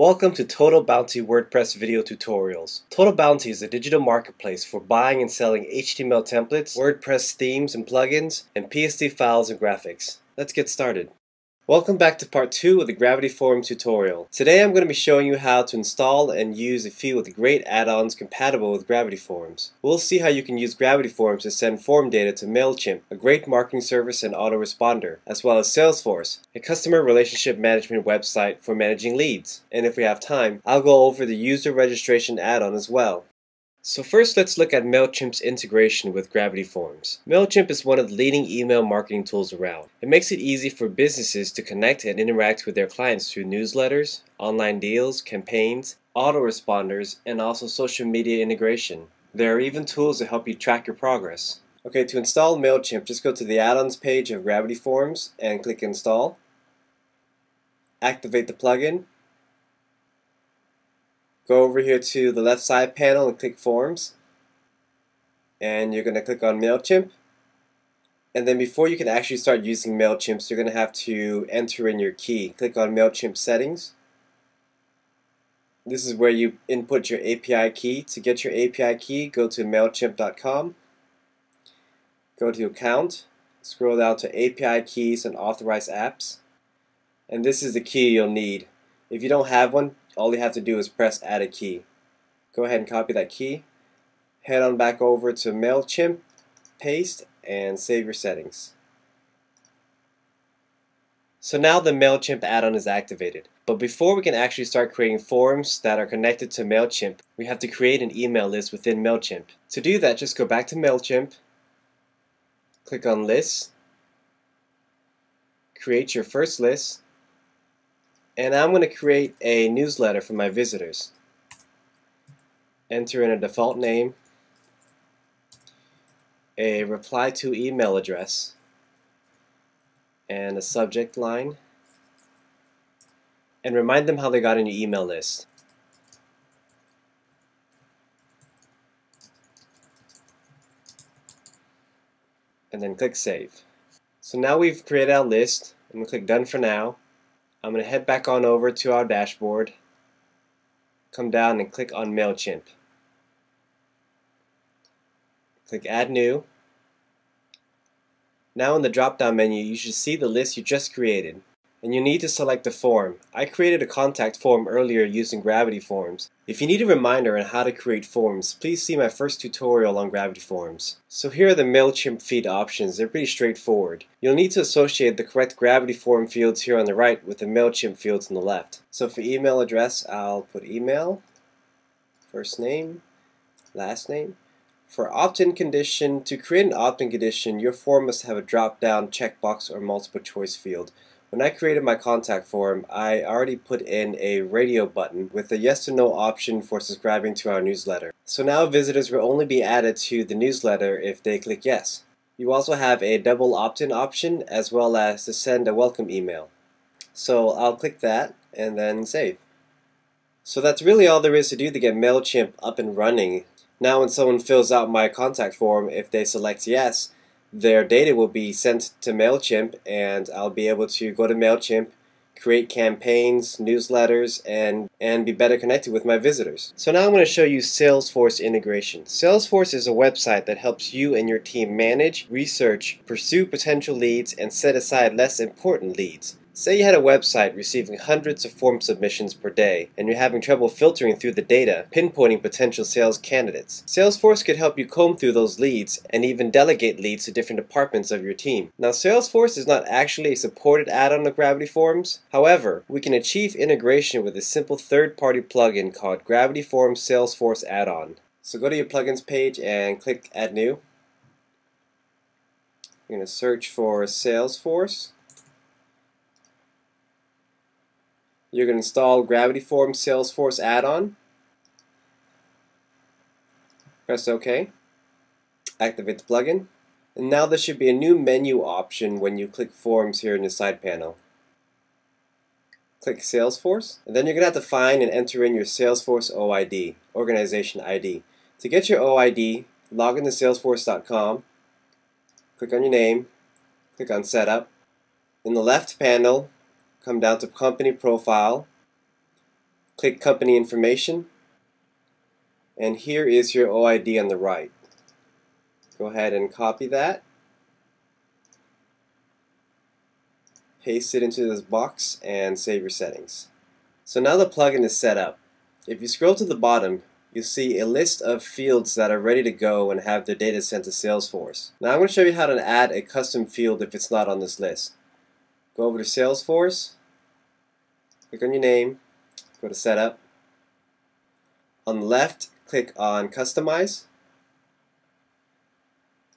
Welcome to Total Bounty WordPress video tutorials. Total Bounty is a digital marketplace for buying and selling HTML templates, WordPress themes and plugins, and PSD files and graphics. Let's get started. Welcome back to part 2 of the Gravity Forms tutorial. Today I'm going to be showing you how to install and use a few of the great add-ons compatible with Gravity Forms. We'll see how you can use Gravity Forms to send form data to MailChimp, a great marketing service and autoresponder, as well as Salesforce, a customer relationship management website for managing leads. And if we have time, I'll go over the user registration add-on as well. So first let's look at MailChimp's integration with Gravity Forms. MailChimp is one of the leading email marketing tools around. It makes it easy for businesses to connect and interact with their clients through newsletters, online deals, campaigns, autoresponders, and also social media integration. There are even tools to help you track your progress. Okay, to install MailChimp, just go to the add-ons page of Gravity Forms and click Install. Activate the plugin Go over here to the left side panel and click Forms. And you're going to click on MailChimp. And then before you can actually start using MailChimp, you're going to have to enter in your key. Click on MailChimp Settings. This is where you input your API key. To get your API key, go to MailChimp.com. Go to Account. Scroll down to API Keys and Authorized Apps. And this is the key you'll need. If you don't have one, all you have to do is press add a key. Go ahead and copy that key. Head on back over to MailChimp, paste, and save your settings. So now the MailChimp add-on is activated. But before we can actually start creating forms that are connected to MailChimp, we have to create an email list within MailChimp. To do that, just go back to MailChimp, click on Lists, create your first list, and I'm going to create a newsletter for my visitors. Enter in a default name, a reply to email address, and a subject line, and remind them how they got in your email list. And then click Save. So now we've created our list. I'm going to click Done for now. I'm going to head back on over to our dashboard, come down and click on MailChimp. Click Add New. Now in the drop-down menu, you should see the list you just created and you need to select a form. I created a contact form earlier using Gravity Forms. If you need a reminder on how to create forms, please see my first tutorial on Gravity Forms. So here are the MailChimp feed options. They're pretty straightforward. You'll need to associate the correct Gravity Form fields here on the right with the MailChimp fields on the left. So for email address, I'll put email, first name, last name. For opt-in condition, to create an opt-in condition, your form must have a drop-down checkbox or multiple choice field. When I created my contact form, I already put in a radio button with a yes or no option for subscribing to our newsletter. So now visitors will only be added to the newsletter if they click yes. You also have a double opt-in option as well as to send a welcome email. So I'll click that and then save. So that's really all there is to do to get MailChimp up and running. Now when someone fills out my contact form, if they select yes, their data will be sent to MailChimp and I'll be able to go to MailChimp, create campaigns, newsletters, and, and be better connected with my visitors. So now I'm going to show you Salesforce integration. Salesforce is a website that helps you and your team manage, research, pursue potential leads, and set aside less important leads. Say you had a website receiving hundreds of form submissions per day, and you're having trouble filtering through the data, pinpointing potential sales candidates. Salesforce could help you comb through those leads and even delegate leads to different departments of your team. Now, Salesforce is not actually a supported add-on of Gravity Forms. However, we can achieve integration with a simple third-party plugin called Gravity Forms Salesforce Add-on. So go to your plugins page and click Add New. You're going to search for Salesforce. You're going to install Gravity Forms Salesforce add-on. Press OK. Activate the plugin. And now there should be a new menu option when you click Forms here in the side panel. Click Salesforce, and then you're going to have to find and enter in your Salesforce OID, Organization ID. To get your OID, log into salesforce.com, click on your name, click on Setup. In the left panel, come down to company profile, Click Company Information, and here is your OID on the right. Go ahead and copy that. Paste it into this box and save your settings. So now the plugin is set up. If you scroll to the bottom, you'll see a list of fields that are ready to go and have their data sent to Salesforce. Now I'm going to show you how to add a custom field if it's not on this list. Go over to Salesforce, click on your name, go to Setup. On the left, click on Customize.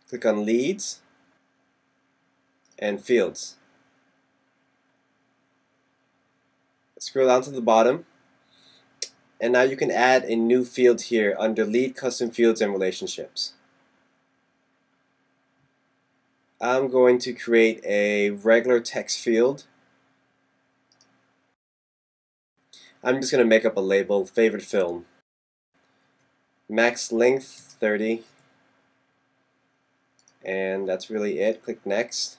Click on Leads and Fields. Scroll down to the bottom and now you can add a new field here under lead custom fields and relationships. I'm going to create a regular text field. I'm just going to make up a label, favorite film. Max length 30 and that's really it. Click next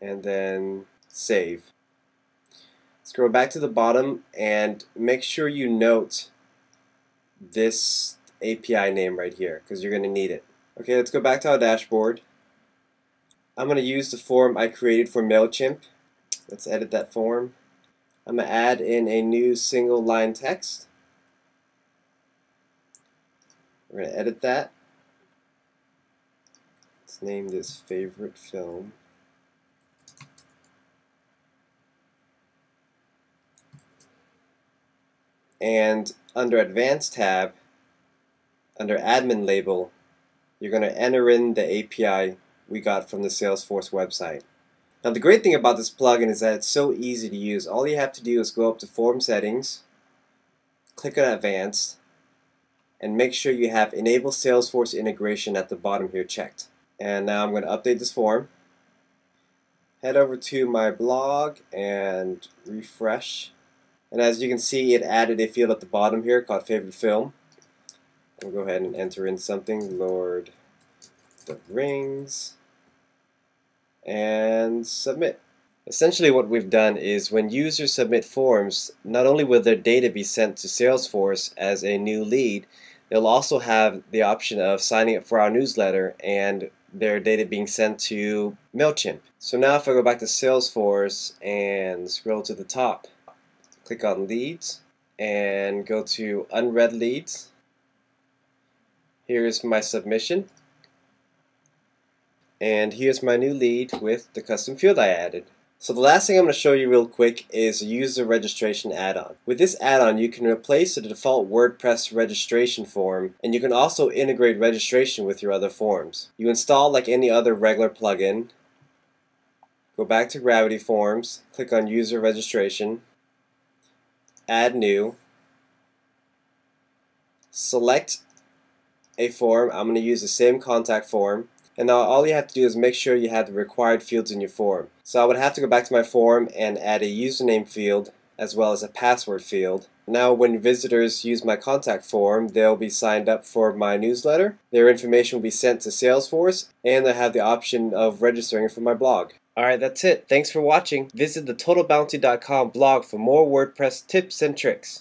and then save. Scroll back to the bottom and make sure you note this API name right here because you're going to need it. Okay, let's go back to our dashboard. I'm going to use the form I created for MailChimp. Let's edit that form. I'm going to add in a new single line text. We're going to edit that. Let's name this favorite film. and under Advanced tab, under Admin label, you're going to enter in the API we got from the Salesforce website. Now the great thing about this plugin is that it's so easy to use. All you have to do is go up to Form Settings, click on Advanced, and make sure you have Enable Salesforce Integration at the bottom here checked. And now I'm going to update this form. Head over to my blog and refresh and as you can see, it added a field at the bottom here called favorite film. I'll go ahead and enter in something, Lord the Rings, and submit. Essentially what we've done is when users submit forms, not only will their data be sent to Salesforce as a new lead, they'll also have the option of signing up for our newsletter and their data being sent to MailChimp. So now if I go back to Salesforce and scroll to the top, click on leads and go to unread leads. Here's my submission. And here's my new lead with the custom field I added. So the last thing I'm going to show you real quick is user registration add-on. With this add-on you can replace the default WordPress registration form and you can also integrate registration with your other forms. You install like any other regular plugin, go back to Gravity Forms, click on user registration, add new, select a form. I'm going to use the same contact form. And now all you have to do is make sure you have the required fields in your form. So I would have to go back to my form and add a username field as well as a password field. Now when visitors use my contact form, they'll be signed up for my newsletter, their information will be sent to Salesforce, and they'll have the option of registering for my blog. Alright, that's it. Thanks for watching. Visit the TotalBounty.com blog for more WordPress tips and tricks.